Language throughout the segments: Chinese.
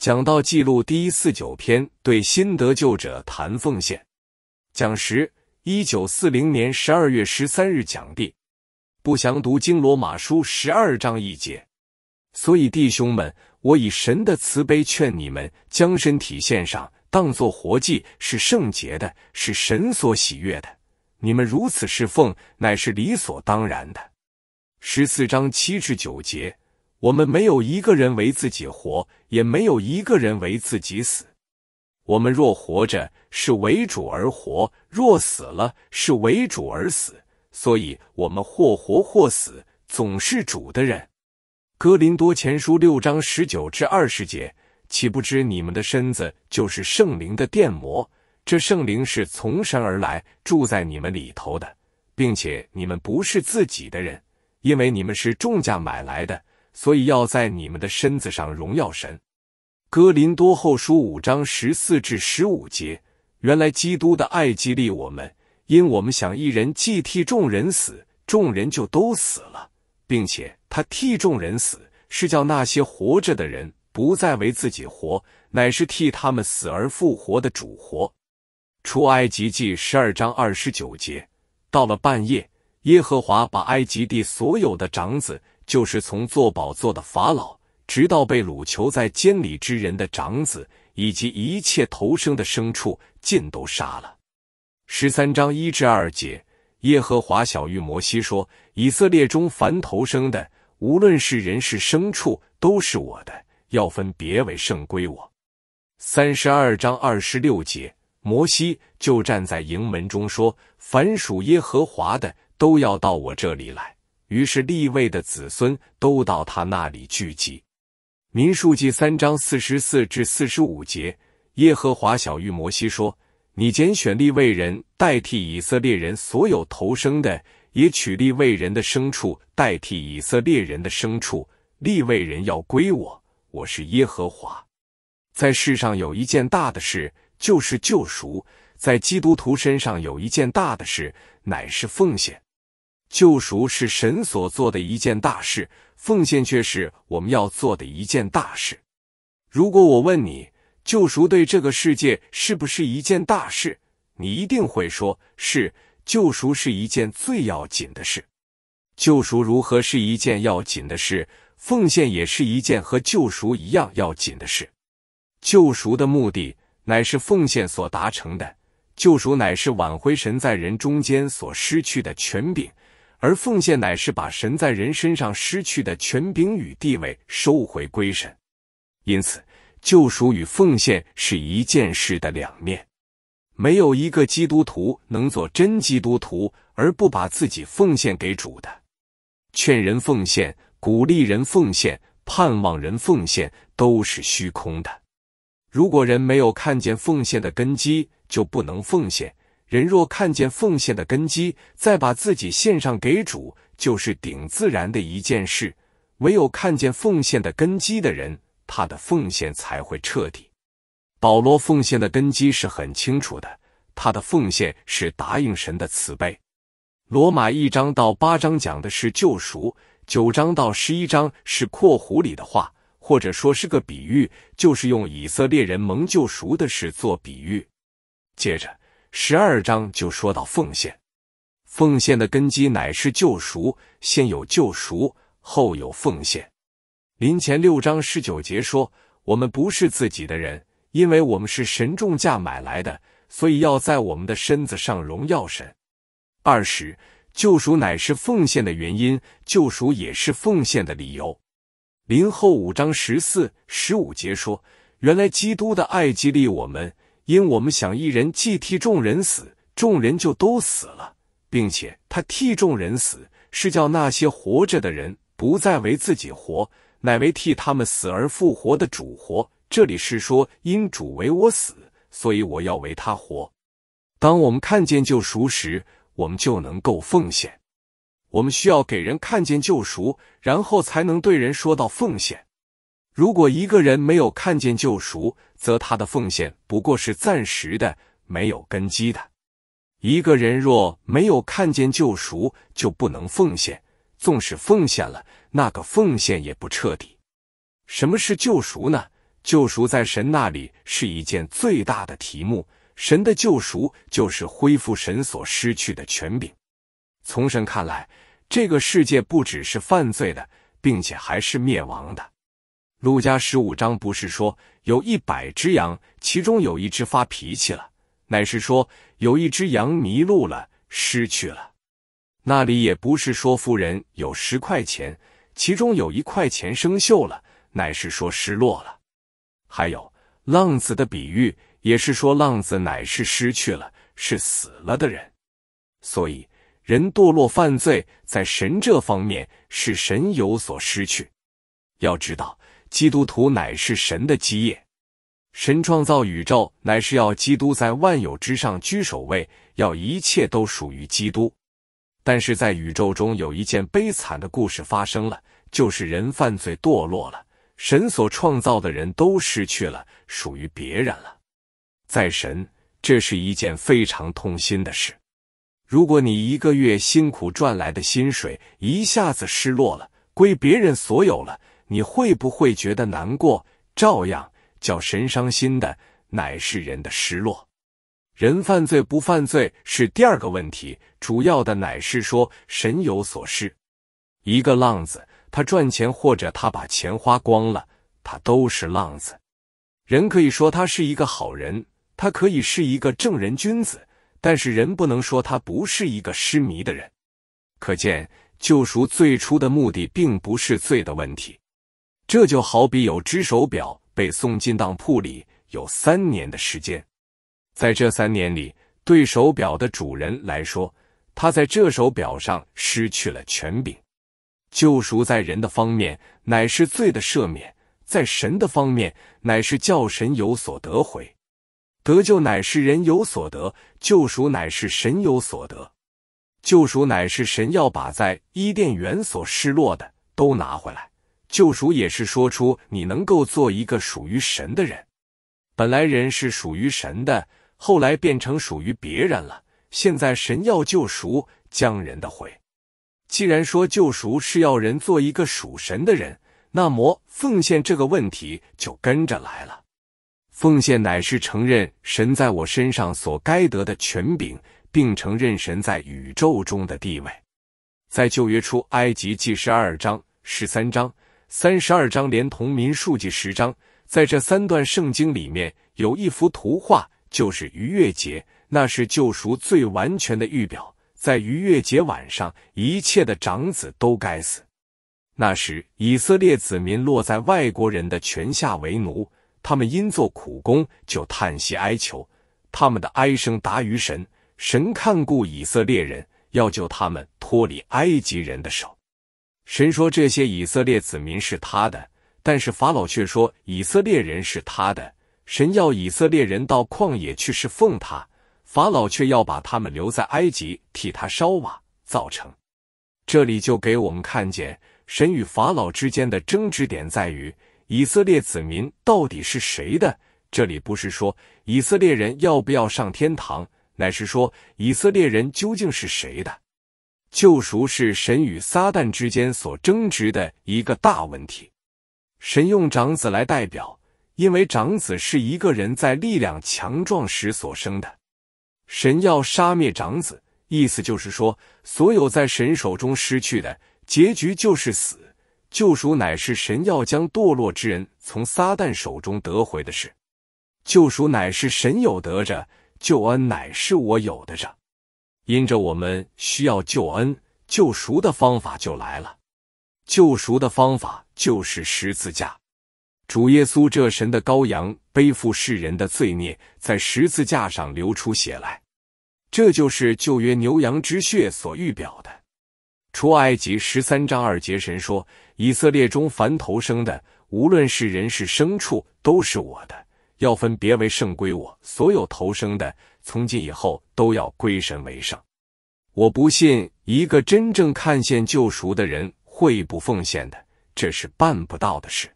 讲道记录第一四九篇，对新得救者谈奉献。讲时，一九四零年十二月十三日讲地。不详读经罗马书十二章一节。所以弟兄们，我以神的慈悲劝你们，将身体献上，当作活祭，是圣洁的，是神所喜悦的。你们如此侍奉，乃是理所当然的。十四章七至九节。我们没有一个人为自己活，也没有一个人为自己死。我们若活着，是为主而活；若死了，是为主而死。所以，我们或活或死，总是主的人。哥林多前书六章十九至二十节，岂不知你们的身子就是圣灵的殿模？这圣灵是从神而来，住在你们里头的，并且你们不是自己的人，因为你们是重价买来的。所以要在你们的身子上荣耀神。哥林多后书五章十四至十五节，原来基督的爱激励我们，因我们想一人既替众人死，众人就都死了，并且他替众人死，是叫那些活着的人不再为自己活，乃是替他们死而复活的主活。出埃及记十二章二十九节，到了半夜，耶和华把埃及地所有的长子。就是从做宝座的法老，直到被掳囚在监里之人的长子，以及一切投生的牲畜，尽都杀了。十三章一至二节，耶和华小谕摩西说：“以色列中凡投生的，无论是人是牲畜，都是我的，要分别为圣归我。”三十二章二十六节，摩西就站在营门中说：“凡属耶和华的，都要到我这里来。”于是立位的子孙都到他那里聚集。民数记三章四十四至四十五节，耶和华小谕摩西说：“你拣选立位人代替以色列人所有投生的，也取立位人的牲畜代替以色列人的牲畜。立位人要归我，我是耶和华。在世上有一件大的事，就是救赎；在基督徒身上有一件大的事，乃是奉献。”救赎是神所做的一件大事，奉献却是我们要做的一件大事。如果我问你，救赎对这个世界是不是一件大事，你一定会说是。救赎是一件最要紧的事。救赎如何是一件要紧的事？奉献也是一件和救赎一样要紧的事。救赎的目的乃是奉献所达成的，救赎乃是挽回神在人中间所失去的权柄。而奉献乃是把神在人身上失去的权柄与地位收回归神，因此救赎与奉献是一件事的两面。没有一个基督徒能做真基督徒而不把自己奉献给主的。劝人奉献、鼓励人奉献、盼望人奉献都是虚空的。如果人没有看见奉献的根基，就不能奉献。人若看见奉献的根基，再把自己献上给主，就是顶自然的一件事。唯有看见奉献的根基的人，他的奉献才会彻底。保罗奉献的根基是很清楚的，他的奉献是答应神的慈悲。罗马一章到八章讲的是救赎，九章到十一章是括弧里的话，或者说是个比喻，就是用以色列人蒙救赎的事做比喻。接着。十二章就说到奉献，奉献的根基乃是救赎，先有救赎，后有奉献。临前六章十九节说：“我们不是自己的人，因为我们是神重价买来的，所以要在我们的身子上荣耀神。”二十，救赎乃是奉献的原因，救赎也是奉献的理由。临后五章十四、十五节说：“原来基督的爱激励我们。”因我们想一人既替众人死，众人就都死了，并且他替众人死，是叫那些活着的人不再为自己活，乃为替他们死而复活的主活。这里是说，因主为我死，所以我要为他活。当我们看见救赎时，我们就能够奉献。我们需要给人看见救赎，然后才能对人说到奉献。如果一个人没有看见救赎，则他的奉献不过是暂时的、没有根基的。一个人若没有看见救赎，就不能奉献；纵使奉献了，那个奉献也不彻底。什么是救赎呢？救赎在神那里是一件最大的题目。神的救赎就是恢复神所失去的权柄。从神看来，这个世界不只是犯罪的，并且还是灭亡的。路加十五章不是说有一百只羊，其中有一只发脾气了，乃是说有一只羊迷路了，失去了。那里也不是说富人有十块钱，其中有一块钱生锈了，乃是说失落了。还有浪子的比喻。也是说，浪子乃是失去了，是死了的人。所以，人堕落犯罪，在神这方面是神有所失去。要知道，基督徒乃是神的基业。神创造宇宙，乃是要基督在万有之上居首位，要一切都属于基督。但是在宇宙中有一件悲惨的故事发生了，就是人犯罪堕落了，神所创造的人都失去了，属于别人了。在神，这是一件非常痛心的事。如果你一个月辛苦赚来的薪水一下子失落了，归别人所有了，你会不会觉得难过？照样叫神伤心的，乃是人的失落。人犯罪不犯罪是第二个问题，主要的乃是说神有所失。一个浪子，他赚钱或者他把钱花光了，他都是浪子。人可以说他是一个好人。他可以是一个正人君子，但是人不能说他不是一个失迷的人。可见救赎最初的目的并不是罪的问题。这就好比有只手表被送进当铺里有三年的时间，在这三年里，对手表的主人来说，他在这手表上失去了权柄。救赎在人的方面乃是罪的赦免，在神的方面乃是叫神有所得回。得救乃是人有所得，救赎乃是神有所得。救赎乃是神要把在伊甸园所失落的都拿回来。救赎也是说出你能够做一个属于神的人。本来人是属于神的，后来变成属于别人了。现在神要救赎，将人的回。既然说救赎是要人做一个属神的人，那么奉献这个问题就跟着来了。奉献乃是承认神在我身上所该得的权柄，并承认神在宇宙中的地位。在旧约出埃及记十二章、十三章、三十二章，连同民数记十章，在这三段圣经里面有一幅图画，就是逾越节，那是救赎最完全的预表。在逾越节晚上，一切的长子都该死。那时以色列子民落在外国人的权下为奴。他们因做苦工，就叹息哀求，他们的哀声达于神，神看顾以色列人，要救他们脱离埃及人的手。神说这些以色列子民是他的，但是法老却说以色列人是他的。神要以色列人到旷野去侍奉他，法老却要把他们留在埃及替他烧瓦造成。这里就给我们看见神与法老之间的争执点在于。以色列子民到底是谁的？这里不是说以色列人要不要上天堂，乃是说以色列人究竟是谁的？救赎是神与撒旦之间所争执的一个大问题。神用长子来代表，因为长子是一个人在力量强壮时所生的。神要杀灭长子，意思就是说，所有在神手中失去的结局就是死。救赎乃是神要将堕落之人从撒旦手中得回的事。救赎乃是神有得着，救恩乃是我有的着。因着我们需要救恩，救赎的方法就来了。救赎的方法就是十字架。主耶稣这神的羔羊背负世人的罪孽，在十字架上流出血来。这就是旧约牛羊之血所预表的。出埃及十三章二节，神说：“以色列中凡头生的，无论是人是牲畜，都是我的，要分别为圣归我。所有头生的，从今以后都要归神为圣。”我不信一个真正看见救赎的人会不奉献的，这是办不到的事。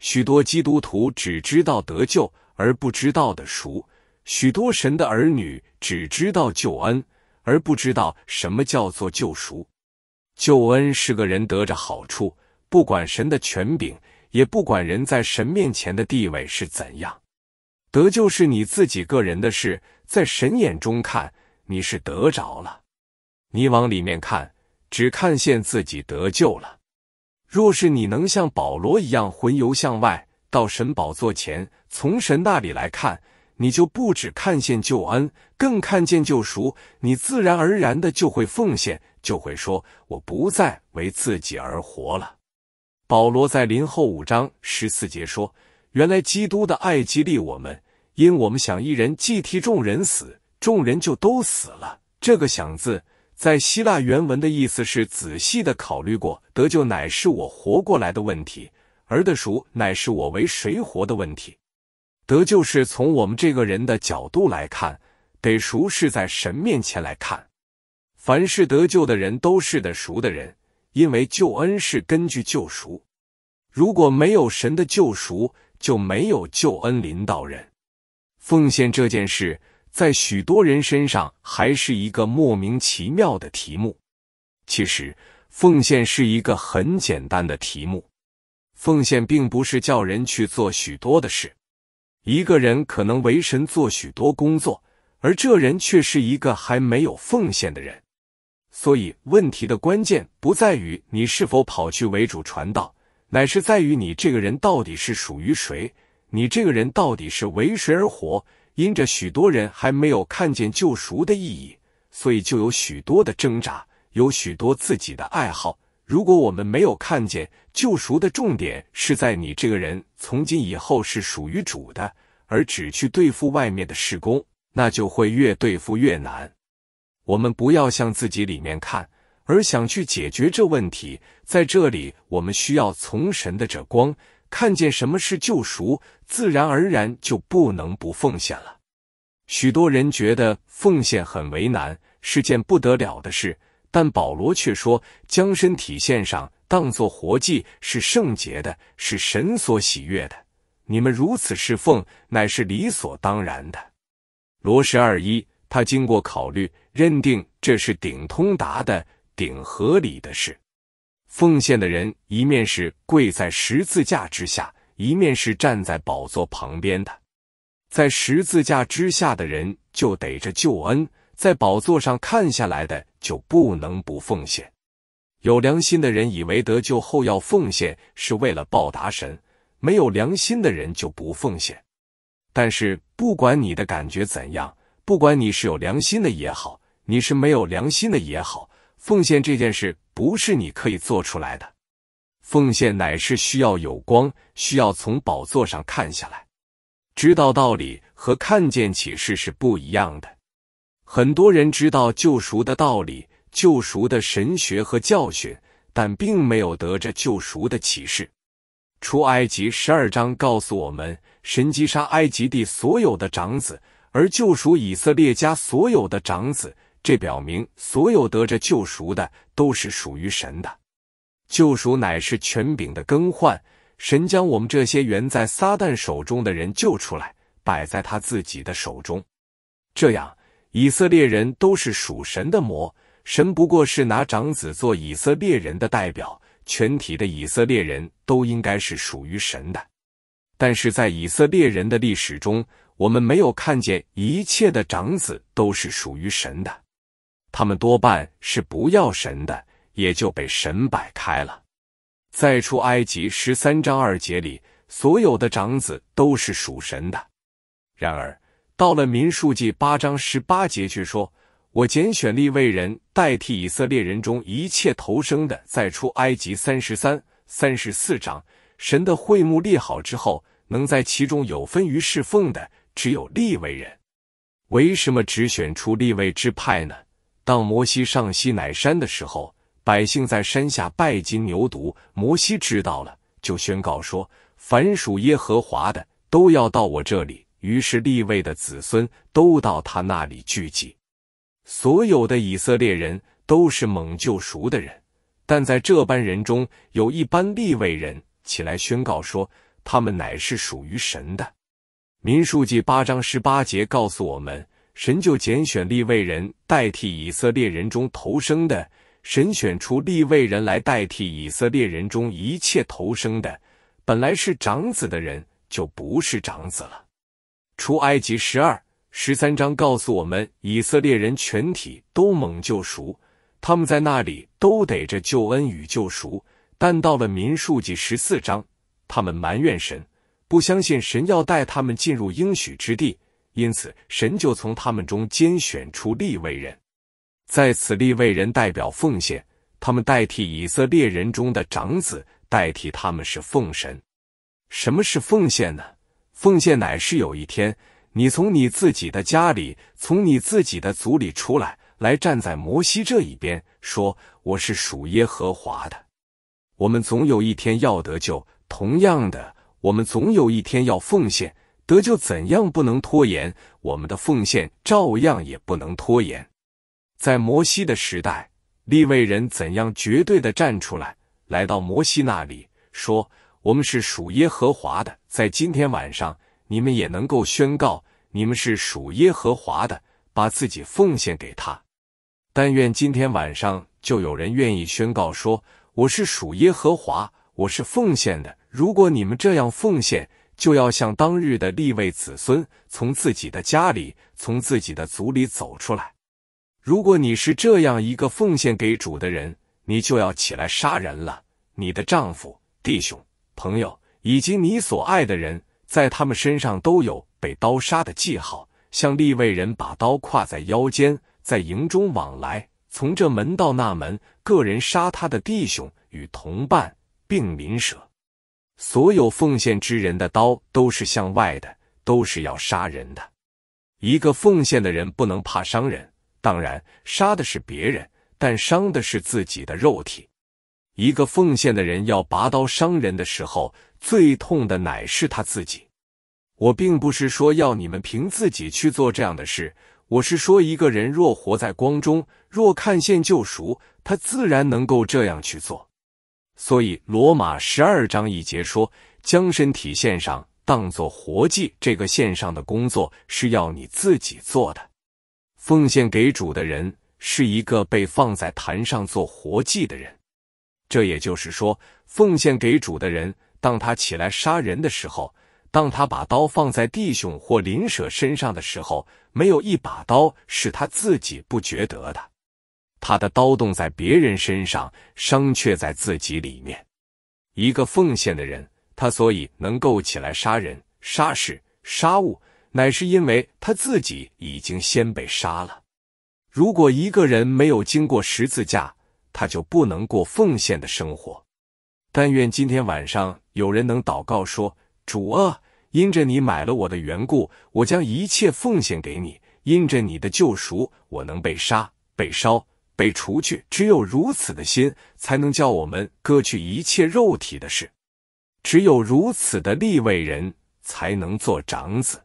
许多基督徒只知道得救，而不知道的赎；许多神的儿女只知道救恩，而不知道什么叫做救赎。救恩是个人得着好处，不管神的权柄，也不管人在神面前的地位是怎样。得救是你自己个人的事，在神眼中看，你是得着了。你往里面看，只看见自己得救了。若是你能像保罗一样魂游向外，到神宝座前，从神那里来看，你就不只看见救恩，更看见救赎。你自然而然的就会奉献，就会说：“我不再为自己而活了。”保罗在林后五章十四节说：“原来基督的爱激励我们，因我们想一人既替众人死，众人就都死了。”这个“想”字。在希腊原文的意思是仔细的考虑过，得救乃是我活过来的问题，而得赎乃是我为谁活的问题。得救是从我们这个人的角度来看，得赎是在神面前来看。凡是得救的人都是得赎的人，因为救恩是根据救赎。如果没有神的救赎，就没有救恩临到人。奉献这件事。在许多人身上，还是一个莫名其妙的题目。其实，奉献是一个很简单的题目。奉献并不是叫人去做许多的事。一个人可能为神做许多工作，而这人却是一个还没有奉献的人。所以，问题的关键不在于你是否跑去为主传道，乃是在于你这个人到底是属于谁，你这个人到底是为谁而活。因着许多人还没有看见救赎的意义，所以就有许多的挣扎，有许多自己的爱好。如果我们没有看见救赎的重点是在你这个人从今以后是属于主的，而只去对付外面的事工，那就会越对付越难。我们不要向自己里面看，而想去解决这问题。在这里，我们需要从神的这光。看见什么是救赎，自然而然就不能不奉献了。许多人觉得奉献很为难，是件不得了的事，但保罗却说：将身体献上，当作活祭，是圣洁的，是神所喜悦的。你们如此侍奉，乃是理所当然的。罗十二一，他经过考虑，认定这是顶通达的、顶合理的事。奉献的人，一面是跪在十字架之下，一面是站在宝座旁边的。在十字架之下的人就得着救恩，在宝座上看下来的就不能不奉献。有良心的人以为得救后要奉献是为了报答神，没有良心的人就不奉献。但是不管你的感觉怎样，不管你是有良心的也好，你是没有良心的也好。奉献这件事不是你可以做出来的，奉献乃是需要有光，需要从宝座上看下来，知道道理和看见启示是不一样的。很多人知道救赎的道理、救赎的神学和教训，但并没有得着救赎的启示。出埃及十二章告诉我们，神击杀埃及地所有的长子，而救赎以色列家所有的长子。这表明，所有得着救赎的都是属于神的。救赎乃是权柄的更换。神将我们这些原在撒旦手中的人救出来，摆在他自己的手中。这样，以色列人都是属神的魔。神不过是拿长子做以色列人的代表，全体的以色列人都应该是属于神的。但是在以色列人的历史中，我们没有看见一切的长子都是属于神的。他们多半是不要神的，也就被神摆开了。在出埃及十三章二节里，所有的长子都是属神的。然而到了民数记八章十八节却说：“我拣选立位人代替以色列人中一切投生的。”在出埃及三十三、三十四章，神的会幕立好之后，能在其中有分于侍奉的，只有立位人。为什么只选出立位之派呢？当摩西上西乃山的时候，百姓在山下拜金牛犊。摩西知道了，就宣告说：“凡属耶和华的，都要到我这里。”于是立位的子孙都到他那里聚集。所有的以色列人都是蒙救赎的人，但在这班人中，有一班立位人起来宣告说：“他们乃是属于神的。”民数记八章十八节告诉我们。神就拣选立位人代替以色列人中投生的，神选出立位人来代替以色列人中一切投生的，本来是长子的人就不是长子了。出埃及十二十三章告诉我们，以色列人全体都蒙救赎，他们在那里都得着救恩与救赎。但到了民数记十四章，他们埋怨神，不相信神要带他们进入应许之地，因此神就从他们中拣选出立位人，在此立位人代表奉献，他们代替以色列人中的长子。代替他们是奉神。什么是奉献呢？奉献乃是有一天，你从你自己的家里，从你自己的族里出来，来站在摩西这一边，说我是属耶和华的。我们总有一天要得救。同样的，我们总有一天要奉献得救，怎样不能拖延？我们的奉献照样也不能拖延。在摩西的时代，利未人怎样绝对的站出来？来到摩西那里，说：“我们是属耶和华的。在今天晚上，你们也能够宣告，你们是属耶和华的，把自己奉献给他。但愿今天晚上就有人愿意宣告说：我是属耶和华，我是奉献的。如果你们这样奉献，就要像当日的立位子孙，从自己的家里，从自己的族里走出来。如果你是这样一个奉献给主的人。”你就要起来杀人了！你的丈夫、弟兄、朋友以及你所爱的人，在他们身上都有被刀杀的记号，像立位人把刀挎在腰间，在营中往来，从这门到那门，个人杀他的弟兄与同伴，并邻舍。所有奉献之人的刀都是向外的，都是要杀人的。一个奉献的人不能怕伤人，当然杀的是别人。但伤的是自己的肉体。一个奉献的人要拔刀伤人的时候，最痛的乃是他自己。我并不是说要你们凭自己去做这样的事，我是说，一个人若活在光中，若看见救赎，他自然能够这样去做。所以，罗马十二章一节说：“将身体献上，当作活祭。”这个献上的工作是要你自己做的。奉献给主的人。是一个被放在坛上做活祭的人，这也就是说，奉献给主的人，当他起来杀人的时候，当他把刀放在弟兄或邻舍身上的时候，没有一把刀是他自己不觉得的，他的刀动在别人身上，伤却在自己里面。一个奉献的人，他所以能够起来杀人、杀事、杀物，乃是因为他自己已经先被杀了。如果一个人没有经过十字架，他就不能过奉献的生活。但愿今天晚上有人能祷告说：“主啊，因着你买了我的缘故，我将一切奉献给你。因着你的救赎，我能被杀、被烧、被除去。只有如此的心，才能叫我们割去一切肉体的事。只有如此的立位人，才能做长子。”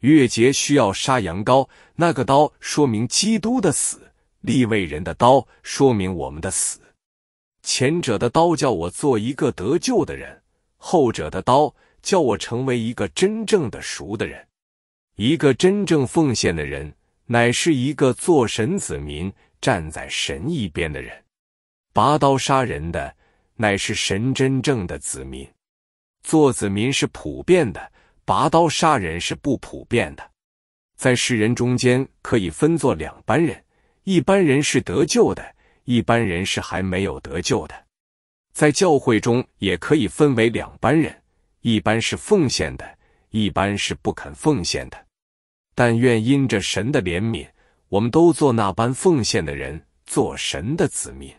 月节需要杀羊羔，那个刀说明基督的死；立位人的刀说明我们的死。前者的刀叫我做一个得救的人，后者的刀叫我成为一个真正的赎的人。一个真正奉献的人，乃是一个做神子民、站在神一边的人。拔刀杀人的，乃是神真正的子民。做子民是普遍的。拔刀杀人是不普遍的，在世人中间可以分作两班人：一般人是得救的，一般人是还没有得救的。在教会中也可以分为两班人：一般是奉献的，一般是不肯奉献的。但愿因着神的怜悯，我们都做那般奉献的人，做神的子民。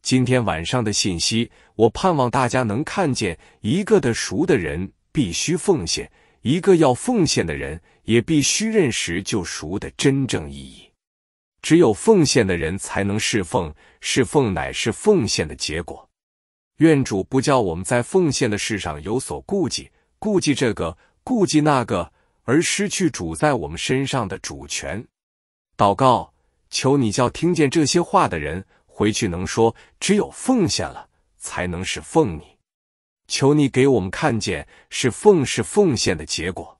今天晚上的信息，我盼望大家能看见一个的熟的人。必须奉献，一个要奉献的人也必须认识救赎的真正意义。只有奉献的人才能侍奉，侍奉乃是奉献的结果。愿主不叫我们在奉献的事上有所顾忌，顾忌这个，顾忌那个，而失去主在我们身上的主权。祷告，求你叫听见这些话的人回去能说：只有奉献了，才能是奉你。求你给我们看见是奉是奉献的结果，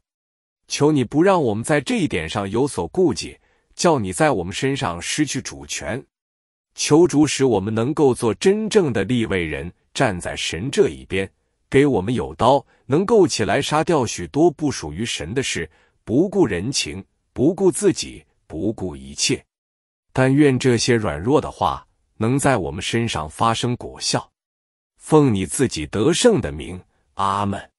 求你不让我们在这一点上有所顾忌，叫你在我们身上失去主权。求主使我们能够做真正的立位人，站在神这一边，给我们有刀，能够起来杀掉许多不属于神的事，不顾人情，不顾自己，不顾一切。但愿这些软弱的话能在我们身上发生果效。奉你自己得胜的名，阿门。